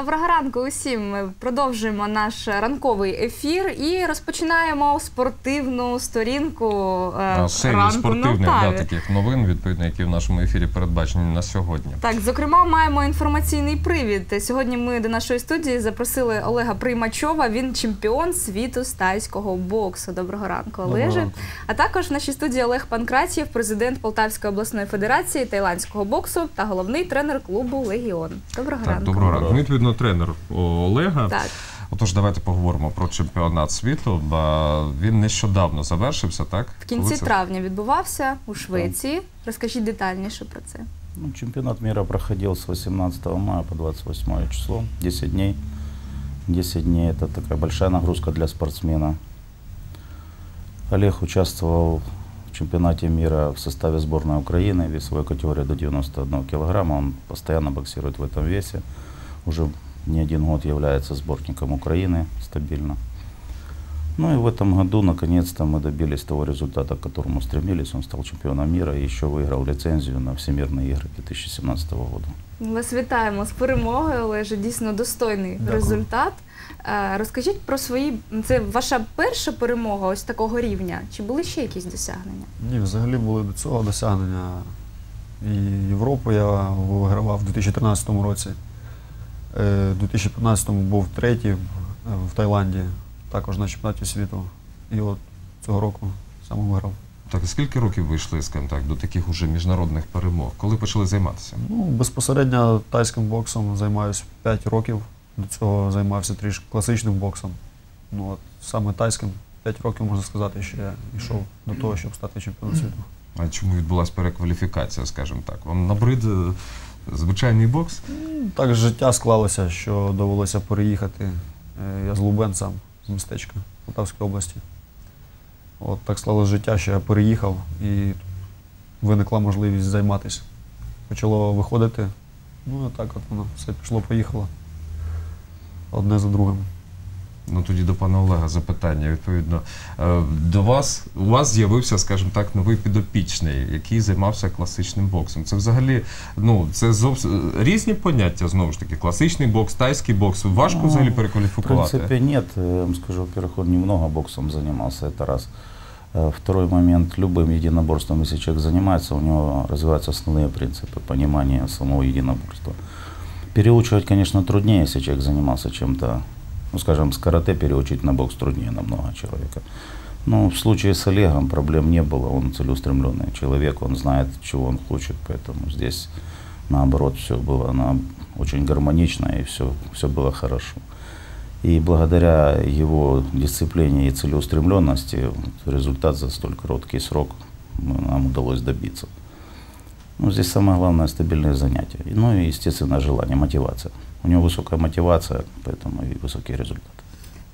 Доброго ранку усім. Ми продовжуємо наш ранковий ефір і розпочинаємо спортивну сторінку е, серії ранку спортивних на да, таких новин, відповідно, які в нашому ефірі передбачені на сьогодні. Так, зокрема, маємо інформаційний привід. Сьогодні ми до нашої студії запросили Олега Приймачова. Він чемпіон світу з тайського боксу. Доброго ранку, Олеже. А також в нашій студії Олег Панкратєв, президент Полтавської обласної федерації тайландського боксу та головний тренер клубу Легіон. Доброго Так, ранку. доброго ранку Ну, Відповідно, тренер о, Олега. Так. Отож, давайте поговоримо про чемпіонат світу. Ба- Він нещодавно завершився, так? В кінці Коли це? травня відбувався у Швеції. Розкажіть детальніше про це. Ну, чемпионат мира проходил с 18 мая по 28 число, 10 дней. 10 дней – это такая большая нагрузка для спортсмена. Олег участвовал в чемпионате мира в составе сборной Украины, весовой категории до 91 килограмма. Он постоянно боксирует в этом весе. Уже не один год является сборником Украины стабильно. Ну и в этом году, наконец-то, мы добились того результата, к которому стремились. Он стал чемпионом мира и еще выиграл лицензию на Всемирные игры 2017 года. Вас вітаємо з перемогою, Олеже. Дійсно достойний Дякую. результат. Е, Розкажіть про свої. Це ваша перша перемога ось такого рівня. Чи були ще якісь досягнення? Ні, взагалі були до цього досягнення. І Європу я вигравав у 2013 році. Е, У 2015 був третій в- в Таїланді, також на чемпіонаті світу. І от цього року саме виграв. Так, скільки років ви йшли, скажімо так, до таких уже міжнародних перемог? Коли почали займатися? Ну, безпосередньо тайським боксом займаюся 5 років. До цього займався трішки класичним боксом. Ну, от саме тайським 5 років, можна сказати, що я йшов до того, щоб стати чемпіоном світу. А чому відбулася перекваліфікація, скажімо так? Вам набрид е, звичайний бокс? Так життя склалося, що довелося переїхати. Е, Я з Лубен сам, з містечка Полтавської області. От так склалося життя, що я переїхав і виникла можливість займатися. Почало виходити. Ну і так от воно все пішло-поїхало. Одне за другим. Ну тоді до пана Олега запитання. Відповідно, е, до вас у вас з'явився, скажімо так, новий підопічний, який займався класичним боксом. Це взагалі, ну це зовсім різні поняття знову ж таки. Класичний бокс, тайський бокс. Важко Ну, взагалі В перекваліфікувати. принципе, нет. Я вам скажу, во-первых, он немного боксом занимался, это раз. Э, Второй момент, любым единоборством, если человек занимается, у него развиваются основные принципы понимания самого единоборства. Переучивать, конечно, труднее, если человек занимался чем-то, ну, скажем, с карате переучить на бокс труднее намного человека. Но в случае с Олегом проблем не было, он целеустремленный человек, он знает, чего он хочет, поэтому здесь, наоборот, все было на, очень гармонично и все, все было хорошо. И благодаря его дисциплине и целеустремленности результат за столь короткий срок нам удалось добиться. Ну, здесь самое главное стабильные занятия. И, Ну и, естественно, желание, мотивация. У него высокая мотивация, поэтому и высокие результаты.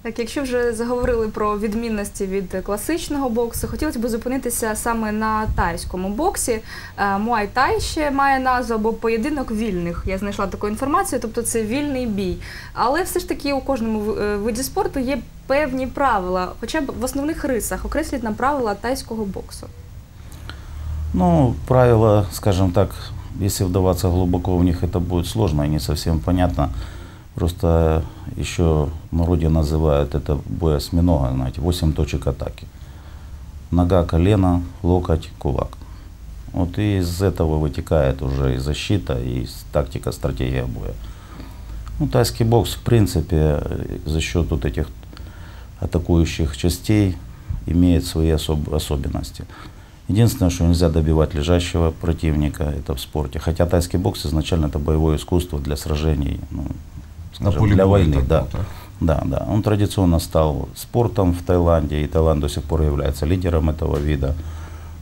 Так, якщо вже заговорили про відмінності від класичного боксу, хотілося б зупинитися саме на тайському боксі. Е, Муай Тай ще має назву або поєдинок вільних. Я знайшла таку інформацію, тобто це вільний бій. Але все ж таки у кожному в- е, виді спорту є певні правила, хоча б в основних рисах окресліть нам правила тайського боксу. Ну, правила, скажем так, если вдаваться глубоко в них, это будет сложно и не совсем понятно. Просто еще в народе называют это бой осьминога, знаете, 8 точек атаки. Нога, колено, локоть, кулак. Вот и из этого вытекает уже и защита, и тактика, стратегия боя. Ну, тайский бокс, в принципе, за счет вот этих атакующих частей имеет свои особ- особенности. Единственное, что нельзя добивать лежащего противника, это в спорте. Хотя тайский бокс изначально это боевое искусство для сражений, ну, скажем, для войны, так, да. так. Да, да. Он традиционно стал спортом в Таиланде, и Таиланд до сих пор является лидером этого вида,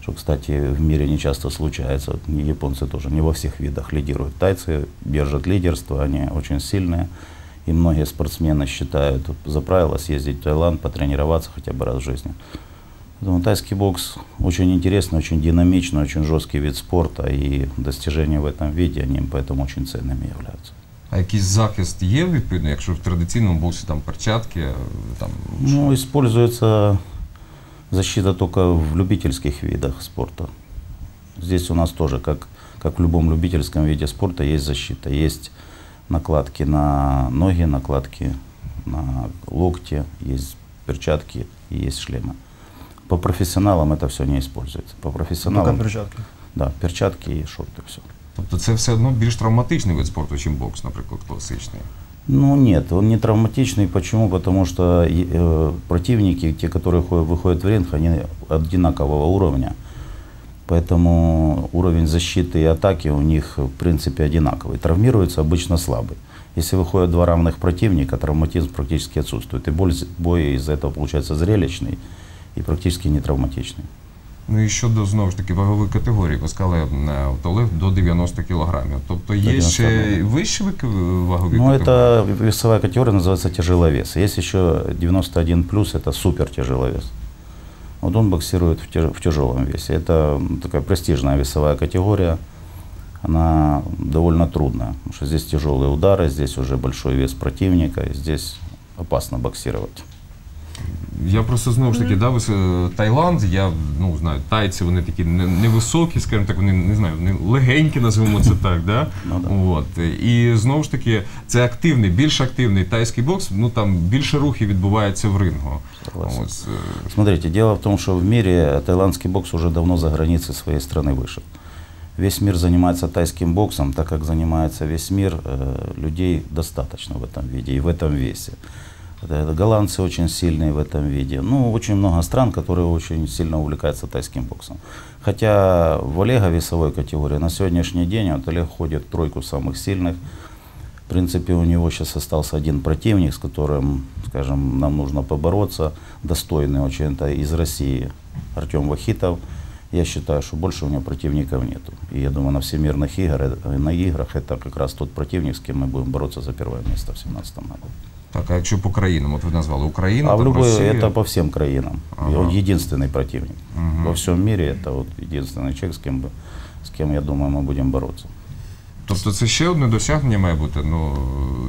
что, кстати, в мире не часто случается. Вот Японцы тоже не во всех видах лидируют. Тайцы держат лидерство, они очень сильные. И многие спортсмены считают за правило съездить в Таиланд, потренироваться хотя бы раз в жизни. Поэтому тайский бокс очень интересный, очень динамичный, очень жесткий вид спорта, и достижения в этом виде, они поэтому очень ценными являются. А якийсь захист є відповідно, якщо в традиційному боксі там перчатки, е, там Ну, используется защита только в любительских видах спорта. Здесь у нас тоже, как, как в любом любительском виде спорта, есть защита. Есть накладки на ноги, накладки на локти, есть перчатки и есть шлемы. По профессионалам это все не используется. По Поки профессионалам, перчатки. да, перчатки и шорты, все. Тобто це все одно більш травматичний вид спорту, ніж бокс, наприклад, класичний. Ну нет, он не травматичный. Почему? Потому что э, противники, те, которые ходят- выходят в ринг, они одинакового уровня. Поэтому уровень защиты и атаки у них в принципе одинаковый. Травмируется обычно слабый. Если выходят два равных противника, травматизм практически отсутствует. И боль- бой из-за этого получается зрелищный и практически не травматичный. Ну і щодо знову ж таки вагової категорії, ви сказали е, от Олег до 90 кілограмів. Тобто є 90 ще кілограмів. вищі вик- вагові Ну, категорії? это весовая категория называется тяжеловес. Есть еще 91 плюс, это супер тяжеловес. Вот он боксирует в, тяж- в тяжелом весе. Это м, такая престижная весовая категория. Она довольно трудная, потому что здесь тяжелые удары, здесь уже большой вес противника, и здесь опасно боксировать. Я просто знову ж таки, да, ви, е, Таїланд, я ну знаю, тайці вони такі не- невисокі, скажімо так, вони не знаю, вони легенькі, називаємо це так. Да? Ну, да. От. І знову ж таки, це активний, більш активний тайський бокс, ну там більше рухів відбувається в рингу. Согласен. Ось, е, Смотрите, дело в том, что в мире таиландский бокс уже давно за границы своей страны вышел. Весь мир занимается тайским боксом, так как занимается весь мир, э, людей достаточно в этом виде и в этом весе. Это Голландцы очень сильные в этом виде. Ну, очень много стран, которые очень сильно увлекаются тайским боксом. Хотя в Олега весовой категории на сегодняшний день вот Олег входит в тройку самых сильных. В принципе, у него сейчас остался один противник, с которым, скажем, нам нужно побороться. Достойный очень, это из России Артем Вахитов. Я считаю, что больше у него противников нету. И я думаю, на всемирных играх, на играх это как раз тот противник, с кем мы будем бороться за первое место в 2017 году. так, а якщо по країнам, от ви назвали Україну, а в там любой, Росія. это по всем краинам. И Ага. он единственный противник. Мгм. Во всем мире это вот единственный человек, с кем, бы, с кем, я думаю, мы будем бороться. Тобто це ще одне досягнення має бути. Ну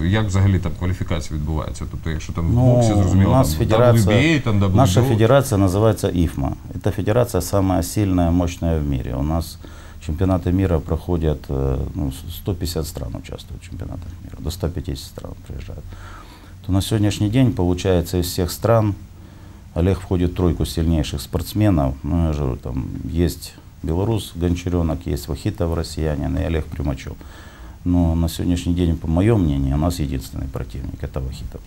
як взагалі там кваліфікація відбувається? Тобто, якщо там в Ну, боксі зрозуміло, у нас там, федерация- WBA, там WBO, Наша федерация называется ИФМА. Эта федерация самая сильная, мощная в мире. У нас чемпионаты мира проходят, э, ну, 150 стран участвуют в чемпионатах мира, до 150 стран приезжают. На сегодняшний день, получается, из всех стран Олег входит в тройку сильнейших спортсменов. Ну, я же там есть белорус Гончаренок, есть Вахитов россиянин и Олег Примачев. Но на сегодняшний день, по моему мнению, у нас единственный противник – это Вахитов.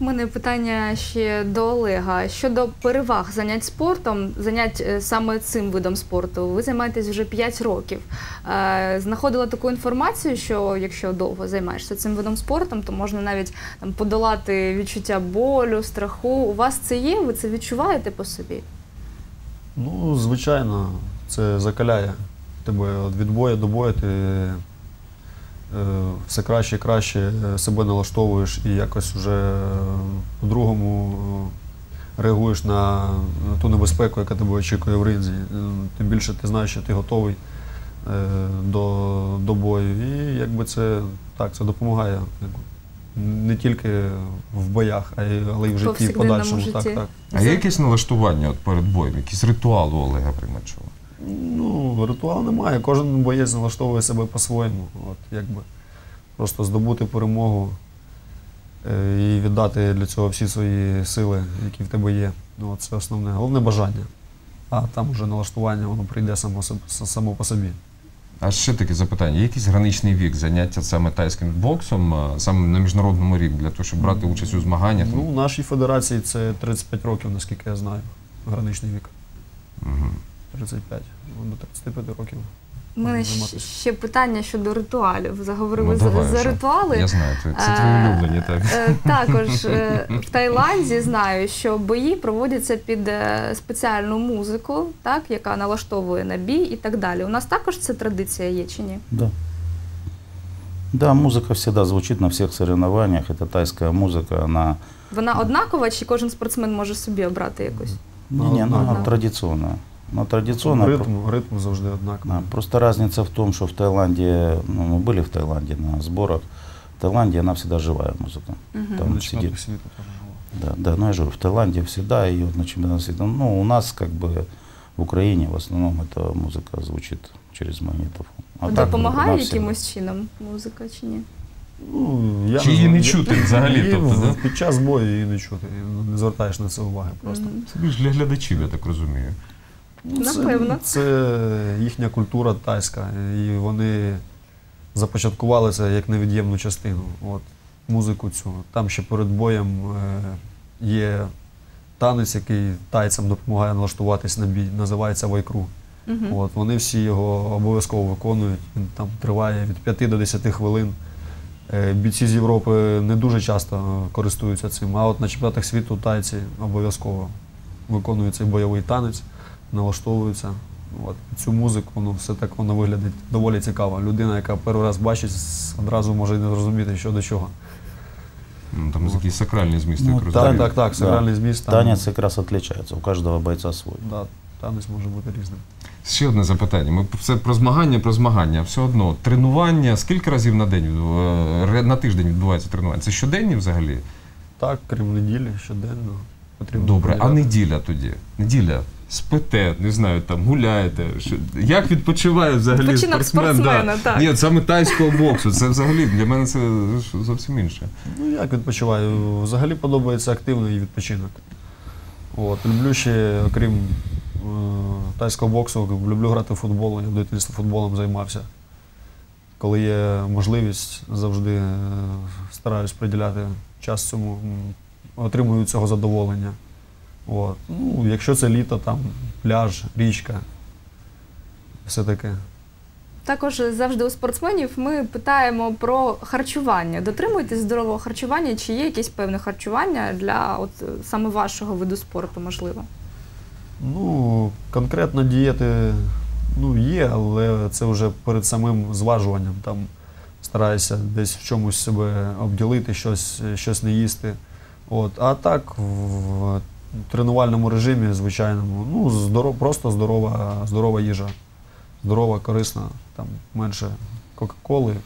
У мене питання ще до Олега щодо переваг занять спортом, занять е, саме цим видом спорту. Ви займаєтесь вже 5 років. Е, Знаходила таку інформацію, що якщо довго займаєшся цим видом спортом, то можна навіть там подолати відчуття болю, страху. У вас це є? Ви це відчуваєте по собі? Ну, звичайно, це закаляє тебе від бою до бою. Ти все краще і краще е, себе налаштовуєш і якось вже е, по-другому е, реагуєш на е, ту небезпеку, яка тебе очікує в ринзі. Е, Тим більше ти знаєш, що ти готовий е, до, до бою. І якби це так, це допомагає. Не тільки в боях, а й але й в житті подальшому. Так, житті. так. А є якесь налаштування от перед боєм, якийсь ритуал у Олега Примачова? Ну, ритуалу немає. Кожен боєць налаштовує себе по-своєму. От, якби. Просто здобути перемогу е, і віддати для цього всі свої сили, які в тебе є. Ну, це основне. Головне бажання. А там вже налаштування, воно прийде само, само по собі. А ще таке запитання: є якийсь граничний вік заняття саме тайським боксом, саме на міжнародному рівні, для того, щоб брати участь у змаганнях? Ну, в нашій федерації це 35 років, наскільки я знаю, граничний вік. Мгм. 35. Ну, До 35 років. У мене Можна щ- займатися. ще питання щодо ритуалів. Заговорили Ну, за, давай за вже. ритуали. Я знаю, це, це твої Е, улюблені, так. Е, Також е, в Таїланді знаю, що бої проводяться під е, спеціальну музику, так, яка налаштовує на бій і так далі. У нас також ця традиція є чи ні? Да. Да, музыка всегда звучит на всех соревнованиях. Это тайская музыка, она Вона однакова, чи кожен спортсмен може собі обрати якусь? не, не, Ну, она да. традиционная. Она традиционная. Ритм, ритм завжди однаковий. Да, Просто разница в том, что в Таиланде, ну, мы были в Таиланде на сборах, в Таиланде она всегда живая музыка. Мгм. Там На сидит. чемпіонатах світу теж було. Да, да, ну я же говорю, в Таиланде всегда, и вот на чемпионате света. Ну, у нас как бы в Украине в основном эта музыка звучит через магнитофон. А так, Допомагає навсегда. якимось чином музика чи ні? Ну, я Чи її не я- чути взагалі, її тобто, в- да? Під час бою її не чути. Не звертаєш на це уваги просто. Мгм. Це більш для глядачів, я так розумію. Ну, це- Напевно. Це їхня культура тайська, і вони започаткували це як невід'ємну частину. От, музику цю. Там ще перед боєм е, є танець, який тайцям допомагає налаштуватись на бій, називається вайкру. Мгм. От, вони всі його обов'язково виконують. Він там триває від 5 до 10 хвилин. Е, Бійці з Європи не дуже часто користуються цим, а от на чемпіонатах світу тайці обов'язково виконують цей бойовий танець, налаштовуються. От. Цю музику, ну, все так воно виглядить доволі цікаво. Людина, яка перший раз бачить, одразу може і не зрозуміти, що до чого. Ну, Там якийсь сакральний зміст, Ну, так. Так, так, так, сакральний зміст. там- Танец как раз у каждого бойца свой. Да, танець може бути різним. Ще одне запитання. Ми все про змагання, про змагання. Все одно тренування. Скільки разів на день е, на тиждень відбувається тренування? Це щоденні взагалі? Так, крім неділі, щоденно потрібно. Добре, а неділя тоді? Неділя. Спите, не знаю, там гуляєте. Що, як відпочиває взагалі Відпочинок спортсмен? спортсмена, так. Ні, саме тайського боксу. Це взагалі для мене це зовсім інше. Ну, як відпочиваю? Взагалі подобається активний відпочинок. От, люблю ще, окрім е, тайського боксу, люблю грати в футбол. Я в дитинстві футболом займався. Коли є можливість, завжди е, стараюсь приділяти час цьому, отримую цього задоволення. От. Ну, якщо це літо, там пляж, річка, все таке. Також завжди у спортсменів ми питаємо про харчування. Дотримуєтесь здорового харчування? Чи є якесь певне харчування для от саме вашого виду спорту, можливо? Ну, конкретно дієти ну, є, але це вже перед самим зважуванням. Там стараюся десь в чомусь себе обділити, щось, щось не їсти. От. А так, в тренувальному режимі, звичайному, ну, здоров, просто здорова, здорова їжа. Здорова, корисна, там менше Кока-Коли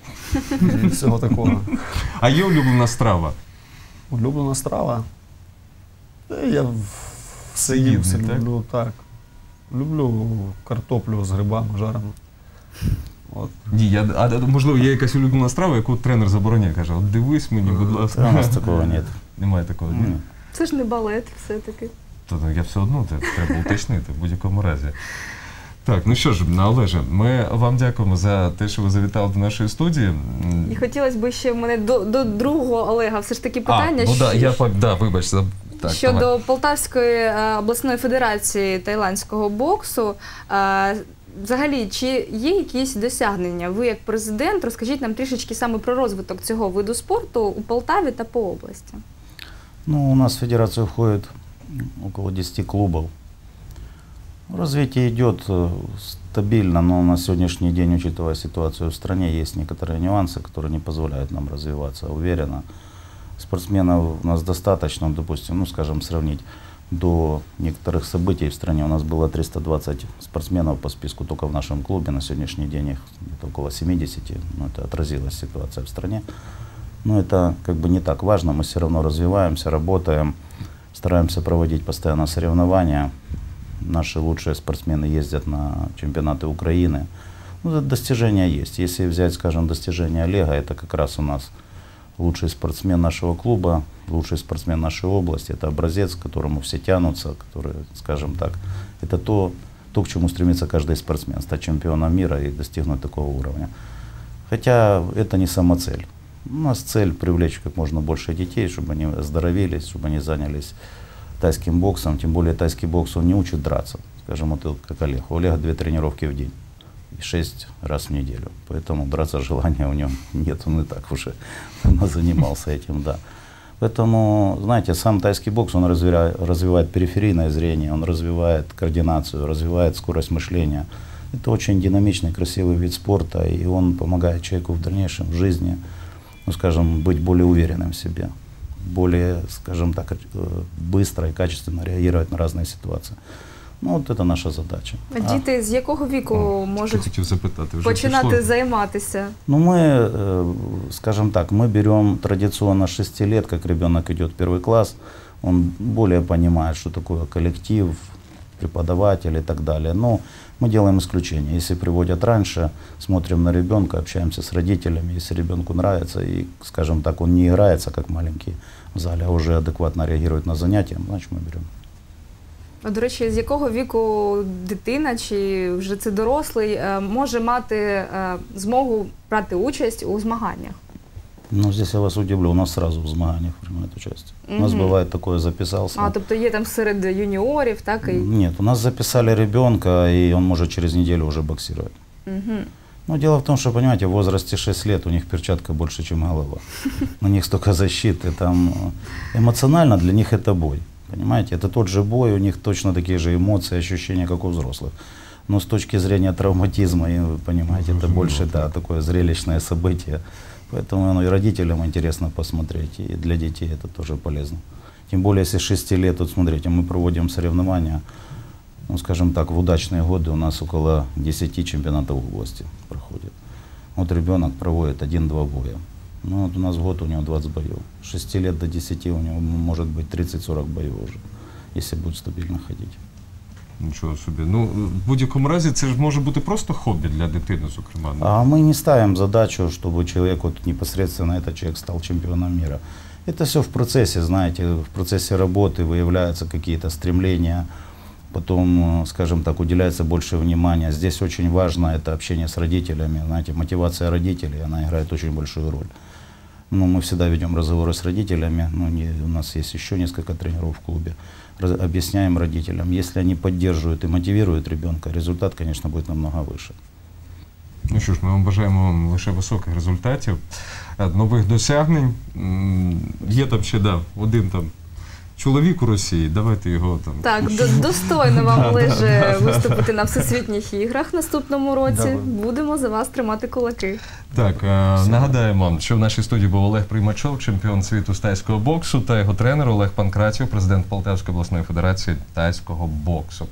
і всього такого. А є улюблена страва? Улюблена страва. Я все їм, все так? люблю, так. Люблю картоплю з грибами жарену. От. Ні, я, а можливо, є якась улюблена страва, яку тренер забороняє. Каже, от дивись мені, будь У ласка. нас такого нет. Немає такого. Ні. Це ж не балет, все-таки. То ну, я все одно це треба уточнити в будь-якому разі. Так, ну що ж, Олеже, ми вам дякуємо за те, що ви завітали до нашої студії. І хотілося б ще в мене до, до другого Олега все ж таки питання. А, ну да, що- я пам- да, вибач, за- так, Щодо давай. Полтавської е, обласної федерації тайландського боксу, е, взагалі, чи є якісь досягнення? Ви як президент, розкажіть нам трішечки саме про розвиток цього виду спорту у Полтаві та по області. Ну, у нас в федерацию входит около 10 клубов. Развитие идет э, стабильно, но на сегодняшний день, учитывая ситуацию в стране, есть некоторые нюансы, которые не позволяют нам развиваться уверенно. Спортсменов у нас достаточно, допустим, ну, скажем, сравнить до некоторых событий в стране у нас было 320 спортсменов по списку только в нашем клубе. На сегодняшний день их около 70. Ну, это отразилась ситуация в стране. Но это как бы не так важно. Мы все равно развиваемся, работаем, стараемся проводить постоянно соревнования. Наши лучшие спортсмены ездят на чемпионаты Украины. Ну, достижения есть. Если взять, скажем, достижения Олега, это как раз у нас лучший спортсмен нашего клуба, лучший спортсмен нашей области. Это образец, к которому все тянутся, который, скажем так, это то, то, к чему стремится каждый спортсмен, стать чемпионом мира и достигнуть такого уровня. Хотя это не самоцель. У нас цель привлечь как можно больше детей, чтобы они оздоровились, чтобы они занялись тайским боксом. Тем более тайский бокс, он не учит драться. Скажем, вот как Олег. У Олега две тренировки в день и шесть раз в неделю. Поэтому драться желания у него нет, он и так уже занимался этим, да. Поэтому, знаете, сам тайский бокс, он развивает, развивает периферийное зрение, он развивает координацию, развивает скорость мышления. Это очень динамичный, красивый вид спорта, и он помогает человеку в дальнейшем в жизни, ну, скажем, быть более уверенным в себе, более, скажем так, э, быстро и качественно реагировать на разные ситуации. Ну, вот это наша задача. А діти з якого віку О, можуть Що хотів запитати, вже починати пішло? займатися? Ну, мы, э, скажем так, мы берем традиционно с 6 лет, как ребенок идет в первый класс, он более понимает, что такое коллектив, преподаватель и так далее. Но мы делаем исключение. Если приводят раньше, смотрим на ребенка, общаемся с родителями. Если ребенку нравится и, скажем так, он не играется как маленький в зале, а уже адекватно реагирует на занятия, значит мы берем. До речі, з якого віку дитина чи вже це дорослий е, може мати е, змогу брати участь у змаганнях? Но здесь я вас удивлю, у нас сразу в змаганиях принимает участие. У нас Мгм. бывает такое, записался. А тобто є там серед юніорів, так і Нет, у нас записали ребенка, и он может через неделю уже боксировать. угу. Ну, дело в том, что, понимаете, в возрасте 6 лет у них перчатка больше, чем голова. На них столько защиты, там э, эмоционально для них это бой. Понимаете, это тот же бой, у них точно такие же эмоции, ощущения, как у взрослых. Но с точки зрения травматизма, и вы понимаете, это Разумею, больше, да. да, такое зрелищное событие. Поэтому ну, и родителям интересно посмотреть, и для детей это тоже полезно. Тем более, если с 6 лет, вот смотрите, мы проводим соревнования, ну, скажем так, в удачные годы у нас около 10 чемпионатов области проходит. Вот ребенок проводит один-два боя. Ну, вот у нас в год у него 20 боев. С 6 лет до 10 у него может быть 30-40 боев уже, если будет стабильно ходить. Нічого собі. Ну, в будь-якому разі, це ж може бути просто хобі для дитини, зокрема. Ну, А мы не ставим задачу, чтобы человек, вот непосредственно этот человек стал чемпионом мира. Это все в процессе, знаете, в процессе работы выявляются какие-то стремления, потом, э, скажем так, уделяется больше внимания. Здесь очень важно это общение с родителями, знаете, мотивация родителей, она играет очень большую роль. Ну, мы всегда ведем разговоры с родителями, ну, не, у нас есть еще несколько тренеров в клубе, Раз- объясняем родителям, если они поддерживают и мотивируют ребенка, результат, конечно, будет намного выше. Ну що ж, ми вам бажаємо вам лише високих результатів, е, нових досягнень. М, Є там ще да, один там чоловік у Росії. Давайте його там. Так, достойно вам лише виступити на всесвітніх іграх наступному році. Будемо за вас тримати кулаки. Так, е, нагадаємо вам, що в нашій студії був Олег Приймачов, чемпіон світу з тайського боксу, та його тренер Олег Панкратів, президент Полтавської обласної федерації тайського боксу.